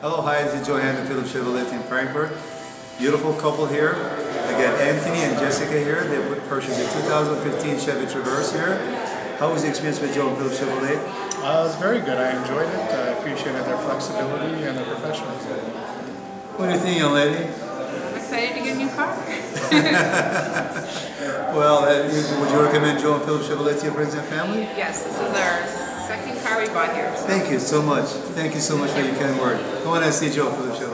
Hello, hi, this is Joanne and Phillips Chevrolet in Frankfort. Beautiful couple here. I got Anthony and Jessica here. They purchased a 2015 Chevy Traverse here. How was the experience with Joe and Phillips Chevrolet? Uh, it was very good. I enjoyed it. I appreciated their flexibility and their professionalism. What do you think, young lady? I'm excited to get a new car. Well, uh, you- would you recommend Joe and Phillips Chevrolet to your friends and family? yes, this is our second car we bought here. So. Thank you so much. Thank you so much for your kind word. Go on and see Joe and Phillips Chevrolet.